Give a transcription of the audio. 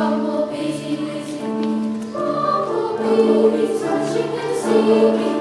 Bumble. Bumblebee, touching and singing.